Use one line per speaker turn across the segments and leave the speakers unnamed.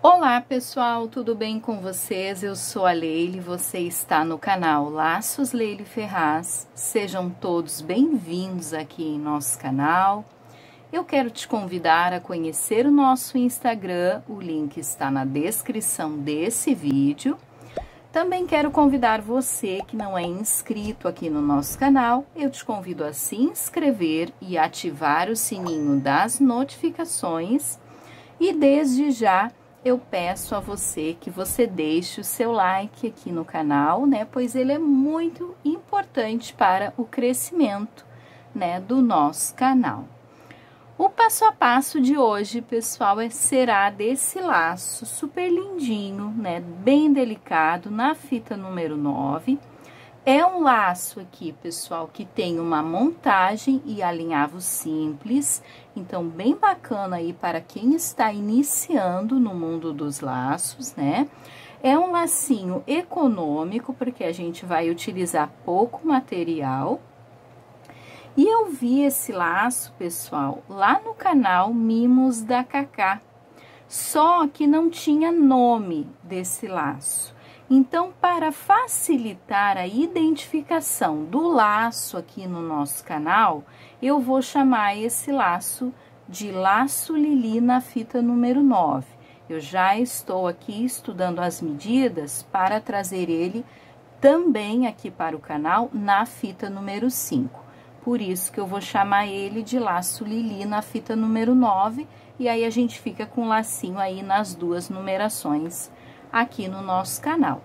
Olá pessoal, tudo bem com vocês? Eu sou a Leile, você está no canal Laços Leile Ferraz. Sejam todos bem-vindos aqui em nosso canal. Eu quero te convidar a conhecer o nosso Instagram, o link está na descrição desse vídeo. Também quero convidar você que não é inscrito aqui no nosso canal, eu te convido a se inscrever e ativar o sininho das notificações. E desde já eu peço a você que você deixe o seu like aqui no canal, né? Pois ele é muito importante para o crescimento, né, do nosso canal. O passo a passo de hoje, pessoal, é, será desse laço super lindinho, né, bem delicado, na fita número 9. É um laço aqui, pessoal, que tem uma montagem e alinhavo simples, então bem bacana aí para quem está iniciando no mundo dos laços, né? É um lacinho econômico, porque a gente vai utilizar pouco material. E eu vi esse laço, pessoal, lá no canal Mimos da Cacá. Só que não tinha nome desse laço. Então, para facilitar a identificação do laço aqui no nosso canal, eu vou chamar esse laço de laço Lili na fita número 9. Eu já estou aqui estudando as medidas para trazer ele também aqui para o canal na fita número 5. Por isso que eu vou chamar ele de laço Lili na fita número 9, e aí a gente fica com lacinho aí nas duas numerações aqui no nosso canal.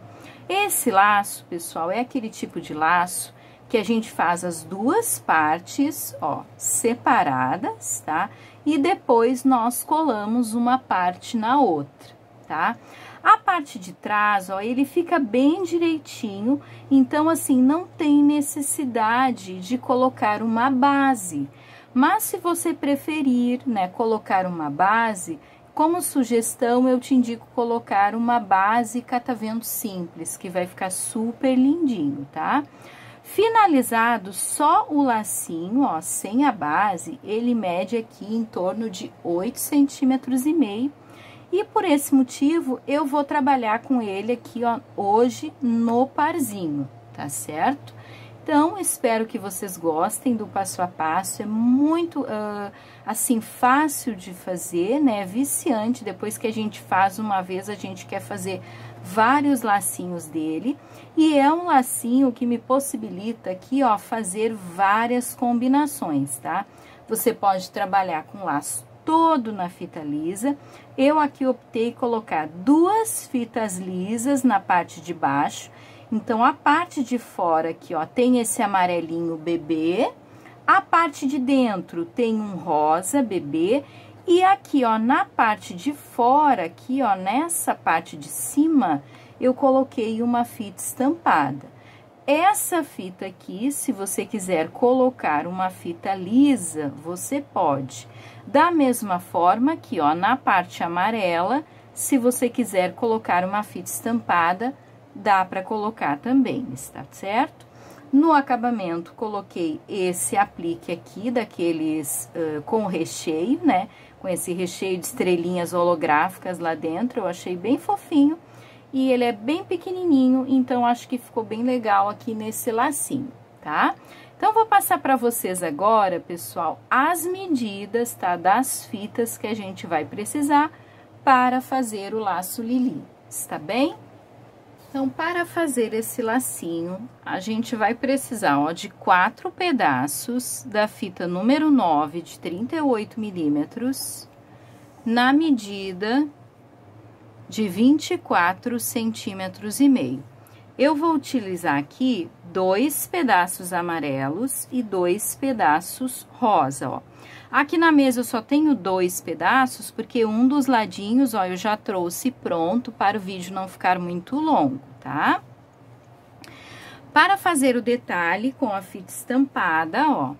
Esse laço, pessoal, é aquele tipo de laço que a gente faz as duas partes, ó, separadas, tá? E depois nós colamos uma parte na outra, tá? A parte de trás, ó, ele fica bem direitinho, então assim, não tem necessidade de colocar uma base. Mas se você preferir, né, colocar uma base, como sugestão, eu te indico colocar uma base catavento simples, que vai ficar super lindinho, tá? Finalizado só o lacinho, ó, sem a base, ele mede aqui em torno de 8 centímetros e meio. E por esse motivo, eu vou trabalhar com ele aqui, ó, hoje no parzinho, tá certo? Então, espero que vocês gostem do passo a passo, é muito, uh, assim, fácil de fazer, né, viciante, depois que a gente faz uma vez, a gente quer fazer vários lacinhos dele, e é um lacinho que me possibilita aqui, ó, fazer várias combinações, tá? Você pode trabalhar com laço todo na fita lisa, eu aqui optei colocar duas fitas lisas na parte de baixo, então, a parte de fora aqui, ó, tem esse amarelinho bebê, a parte de dentro tem um rosa bebê, e aqui, ó, na parte de fora, aqui, ó, nessa parte de cima, eu coloquei uma fita estampada. Essa fita aqui, se você quiser colocar uma fita lisa, você pode. Da mesma forma que, ó, na parte amarela, se você quiser colocar uma fita estampada, dá para colocar também, está certo? No acabamento, coloquei esse aplique aqui, daqueles uh, com recheio, né? Com esse recheio de estrelinhas holográficas lá dentro, eu achei bem fofinho. E ele é bem pequenininho, então acho que ficou bem legal aqui nesse lacinho, tá? Então, vou passar para vocês agora, pessoal, as medidas, tá? Das fitas que a gente vai precisar para fazer o laço Lili, está bem? Então, para fazer esse lacinho, a gente vai precisar, ó, de quatro pedaços da fita número 9 de 38 milímetros, na medida de 24 centímetros e meio. Eu vou utilizar aqui dois pedaços amarelos e dois pedaços rosa, ó. Aqui na mesa eu só tenho dois pedaços, porque um dos ladinhos, ó, eu já trouxe pronto para o vídeo não ficar muito longo, tá? Para fazer o detalhe com a fita estampada, ó,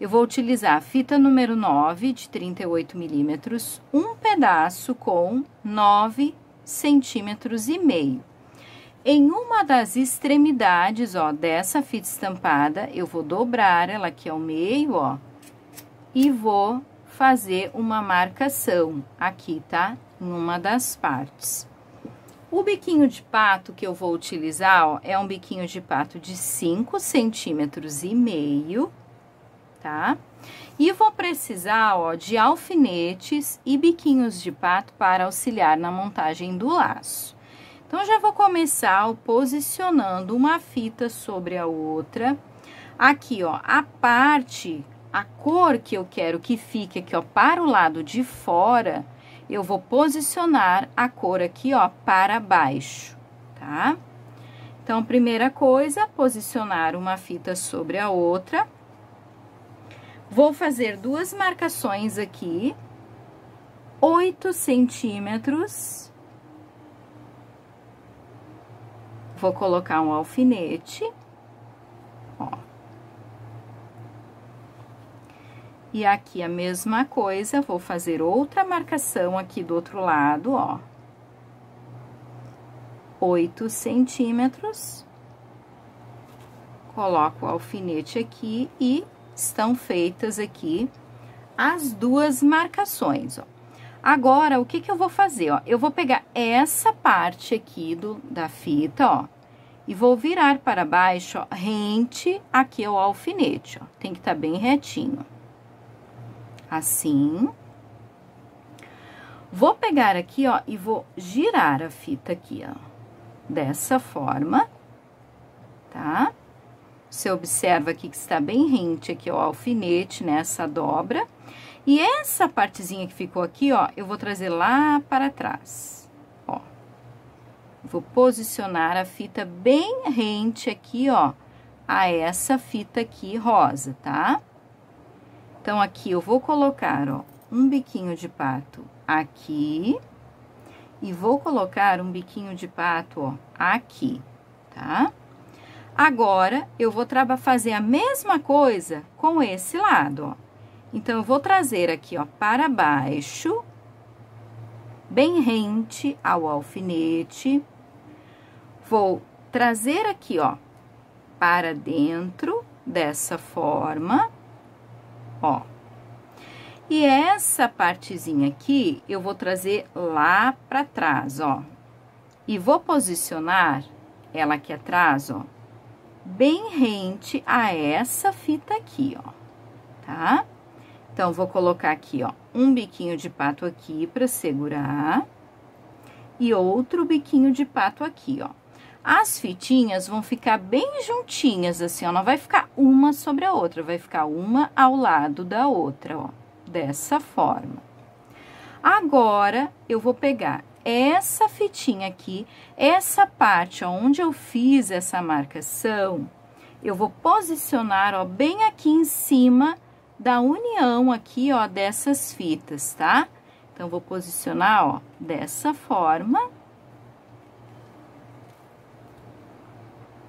eu vou utilizar a fita número 9 de 38 milímetros, um pedaço com 9 centímetros e meio. Em uma das extremidades, ó, dessa fita estampada, eu vou dobrar ela aqui ao meio, ó, e vou fazer uma marcação aqui, tá? Em uma das partes. O biquinho de pato que eu vou utilizar, ó, é um biquinho de pato de 5 centímetros e meio, tá? E vou precisar, ó, de alfinetes e biquinhos de pato para auxiliar na montagem do laço. Então, já vou começar posicionando uma fita sobre a outra. Aqui, ó, a parte, a cor que eu quero que fique aqui, ó, para o lado de fora, eu vou posicionar a cor aqui, ó, para baixo, tá? Então, primeira coisa, posicionar uma fita sobre a outra. Vou fazer duas marcações aqui, oito centímetros. Vou colocar um alfinete, ó. E aqui a mesma coisa, vou fazer outra marcação aqui do outro lado, ó. Oito centímetros. Coloco o alfinete aqui e estão feitas aqui as duas marcações, ó. Agora, o que que eu vou fazer, ó? Eu vou pegar essa parte aqui do, da fita, ó, e vou virar para baixo, ó, rente aqui ao alfinete, ó. Tem que estar tá bem retinho assim. Vou pegar aqui, ó, e vou girar a fita aqui, ó, dessa forma, tá? Você observa aqui que está bem rente aqui, ó, alfinete nessa dobra. E essa partezinha que ficou aqui, ó, eu vou trazer lá para trás, ó. Vou posicionar a fita bem rente aqui, ó, a essa fita aqui rosa, tá? Então, aqui eu vou colocar, ó, um biquinho de pato aqui. E vou colocar um biquinho de pato, ó, aqui, tá? Agora, eu vou fazer a mesma coisa com esse lado, ó. Então, eu vou trazer aqui, ó, para baixo, bem rente ao alfinete. Vou trazer aqui, ó, para dentro, dessa forma ó. E essa partezinha aqui, eu vou trazer lá pra trás, ó. E vou posicionar ela aqui atrás, ó, bem rente a essa fita aqui, ó, tá? Então, vou colocar aqui, ó, um biquinho de pato aqui pra segurar e outro biquinho de pato aqui, ó. As fitinhas vão ficar bem juntinhas, assim, ó, não vai ficar uma sobre a outra, vai ficar uma ao lado da outra, ó, dessa forma. Agora, eu vou pegar essa fitinha aqui, essa parte ó, onde eu fiz essa marcação, eu vou posicionar, ó, bem aqui em cima da união aqui, ó, dessas fitas, tá? Então, vou posicionar, ó, dessa forma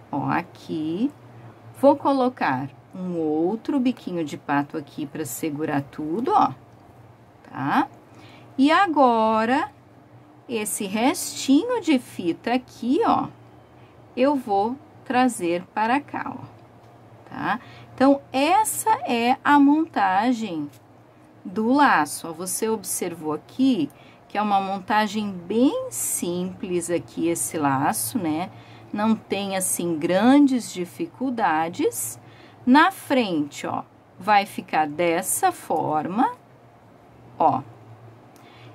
ó, aqui. Vou colocar um outro biquinho de pato aqui para segurar tudo, ó, tá? E agora, esse restinho de fita aqui, ó, eu vou trazer para cá, ó, tá? Então, essa é a montagem do laço. Você observou aqui que é uma montagem bem simples aqui esse laço, né? não tem assim grandes dificuldades. Na frente, ó, vai ficar dessa forma, ó.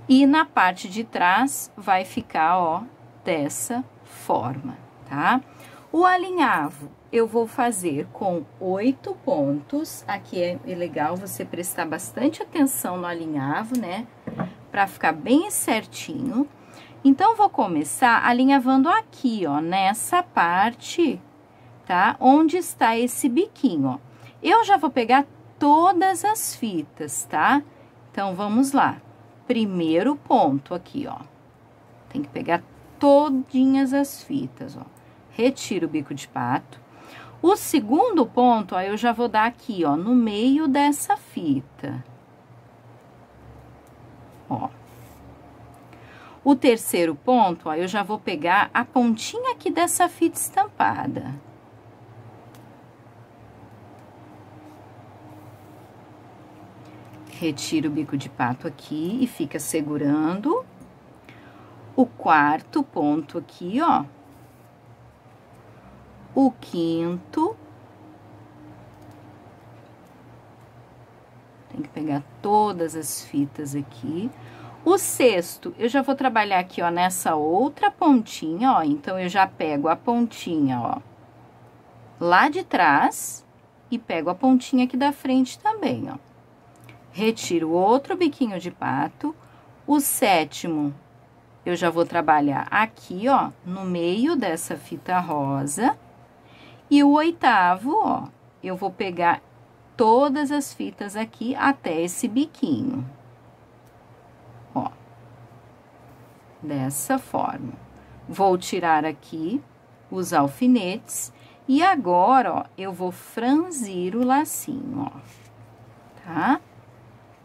E na parte de trás vai ficar, ó, dessa forma, tá? O alinhavo eu vou fazer com oito pontos. Aqui é legal você prestar bastante atenção no alinhavo, né? Pra ficar bem certinho. Então, vou começar alinhavando aqui, ó, nessa parte, tá? Onde está esse biquinho, ó. Eu já vou pegar todas as fitas, tá? Então, vamos lá. Primeiro ponto aqui, ó. Tem que pegar todinhas as fitas, ó. Retiro o bico de pato. O segundo ponto, ó, eu já vou dar aqui, ó, no meio dessa fita. Ó. O terceiro ponto, ó, eu já vou pegar a pontinha aqui dessa fita estampada. Retira o bico de pato aqui e fica segurando. O quarto ponto aqui, ó. O quinto. Tem que pegar todas as fitas aqui. O sexto, eu já vou trabalhar aqui, ó, nessa outra pontinha, ó. Então, eu já pego a pontinha, ó, lá de trás e pego a pontinha aqui da frente também, ó. Retiro outro biquinho de pato. O sétimo, eu já vou trabalhar aqui, ó, no meio dessa fita rosa. E o oitavo, ó, eu vou pegar todas as fitas aqui até esse biquinho ó. Dessa forma. Vou tirar aqui os alfinetes e agora, ó, eu vou franzir o lacinho, ó. Tá?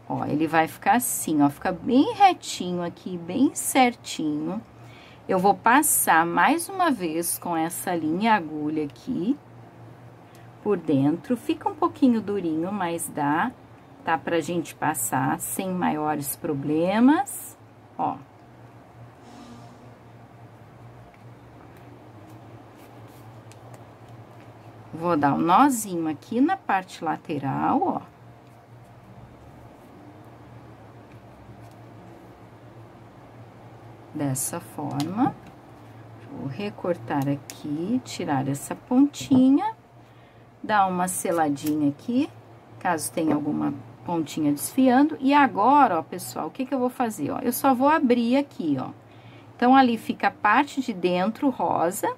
Ó, ele vai ficar assim, ó, fica bem retinho aqui, bem certinho. Eu vou passar mais uma vez com essa linha agulha aqui por dentro. Fica um pouquinho durinho, mas dá tá? Pra gente passar sem maiores problemas, ó. Vou dar um nozinho aqui na parte lateral, ó. Dessa forma. Vou recortar aqui, tirar essa pontinha, dar uma seladinha aqui, caso tenha alguma pontinha desfiando. E agora, ó, pessoal, o que que eu vou fazer, ó? Eu só vou abrir aqui, ó. Então, ali fica a parte de dentro rosa,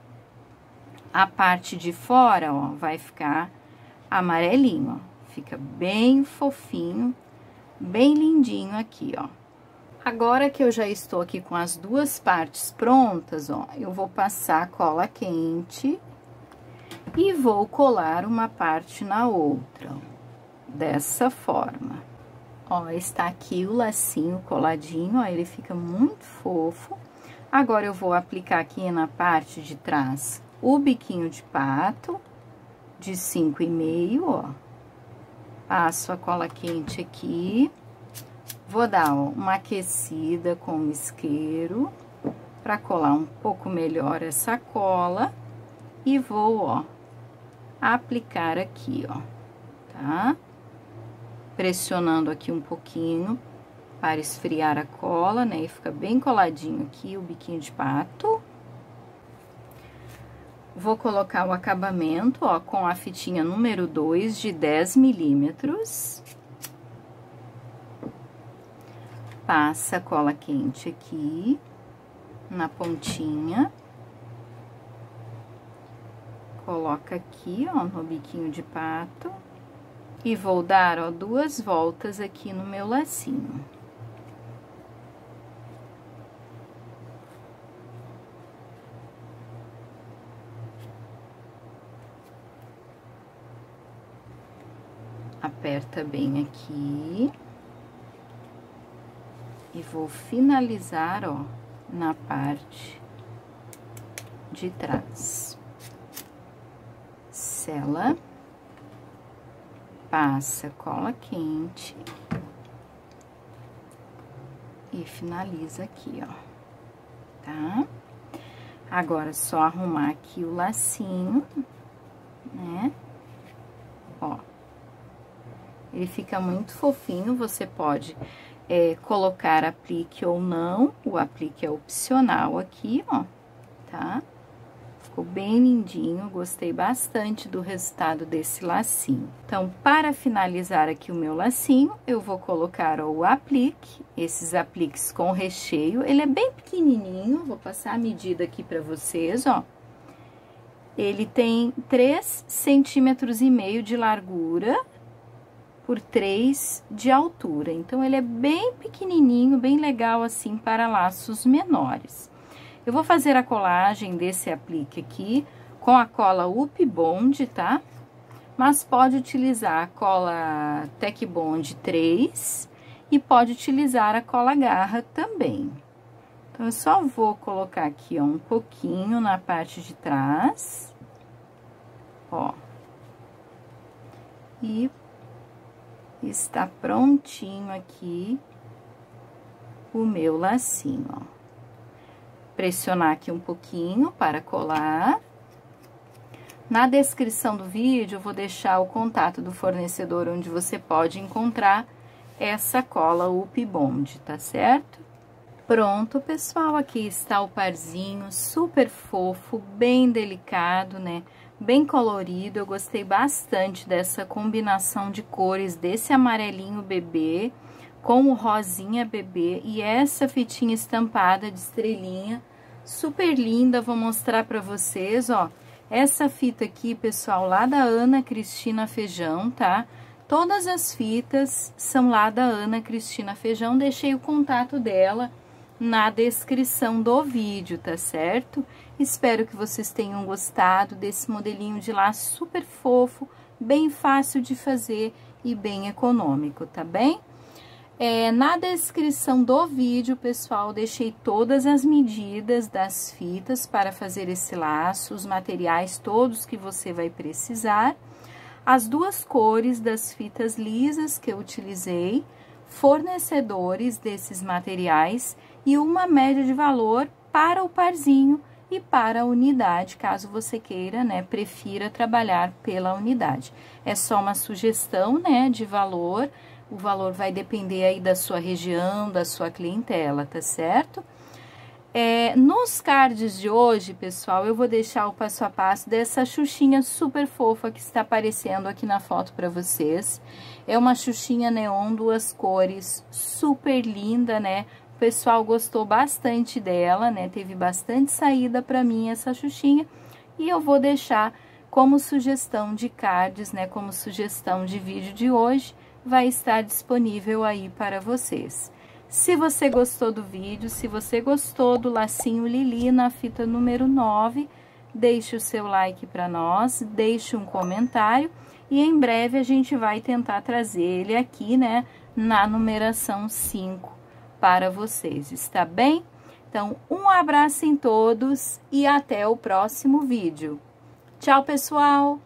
a parte de fora, ó, vai ficar amarelinho, ó. Fica bem fofinho, bem lindinho aqui, ó. Agora que eu já estou aqui com as duas partes prontas, ó, eu vou passar cola quente e vou colar uma parte na outra, ó dessa forma. Ó, está aqui o lacinho coladinho, ó, ele fica muito fofo. Agora, eu vou aplicar aqui na parte de trás o biquinho de pato de cinco e meio, ó. Passo a cola quente aqui. Vou dar uma aquecida com o isqueiro para colar um pouco melhor essa cola. E vou, ó, aplicar aqui, ó, tá? pressionando aqui um pouquinho para esfriar a cola, né? E fica bem coladinho aqui o biquinho de pato. Vou colocar o acabamento, ó, com a fitinha número 2 de 10 milímetros. Passa cola quente aqui na pontinha. Coloca aqui, ó, no biquinho de pato. E vou dar, ó, duas voltas aqui no meu lacinho. Aperta bem aqui. E vou finalizar, ó, na parte de trás. Sela passa cola quente e finaliza aqui, ó, tá? Agora, só arrumar aqui o lacinho, né? Ó, ele fica muito fofinho, você pode é, colocar aplique ou não, o aplique é opcional aqui, ó, tá? Ficou bem lindinho, gostei bastante do resultado desse lacinho. Então, para finalizar aqui o meu lacinho, eu vou colocar o aplique, esses apliques com recheio. Ele é bem pequenininho, vou passar a medida aqui para vocês, ó. Ele tem 3 centímetros e meio de largura por 3 de altura. Então, ele é bem pequenininho, bem legal assim para laços menores. Eu vou fazer a colagem desse aplique aqui com a cola Up Bond, tá? Mas pode utilizar a cola Tech Bond 3 e pode utilizar a cola garra também. Então, eu só vou colocar aqui, ó, um pouquinho na parte de trás, ó. E está prontinho aqui o meu lacinho, ó. Pressionar aqui um pouquinho para colar. Na descrição do vídeo, eu vou deixar o contato do fornecedor onde você pode encontrar essa cola UP Bond, tá certo? Pronto, pessoal, aqui está o parzinho, super fofo, bem delicado, né? Bem colorido, eu gostei bastante dessa combinação de cores desse amarelinho bebê com o rosinha bebê e essa fitinha estampada de estrelinha, super linda, vou mostrar pra vocês, ó. Essa fita aqui, pessoal, lá da Ana Cristina Feijão, tá? Todas as fitas são lá da Ana Cristina Feijão, deixei o contato dela na descrição do vídeo, tá certo? Espero que vocês tenham gostado desse modelinho de lá super fofo, bem fácil de fazer e bem econômico, tá bem? É, na descrição do vídeo, pessoal, deixei todas as medidas das fitas para fazer esse laço, os materiais todos que você vai precisar, as duas cores das fitas lisas que eu utilizei, fornecedores desses materiais e uma média de valor para o parzinho e para a unidade, caso você queira, né, prefira trabalhar pela unidade. É só uma sugestão, né, de valor, o valor vai depender aí da sua região, da sua clientela, tá certo? É, nos cards de hoje, pessoal, eu vou deixar o passo a passo dessa xuxinha super fofa que está aparecendo aqui na foto para vocês. É uma xuxinha neon, duas cores, super linda, né? Pessoal gostou bastante dela, né? Teve bastante saída para mim essa xuxinha. E eu vou deixar como sugestão de cards, né? Como sugestão de vídeo de hoje vai estar disponível aí para vocês. Se você gostou do vídeo, se você gostou do lacinho Lili na fita número 9, deixe o seu like para nós, deixe um comentário e em breve a gente vai tentar trazer ele aqui, né, na numeração 5 para vocês, está bem? Então, um abraço em todos e até o próximo vídeo. Tchau, pessoal!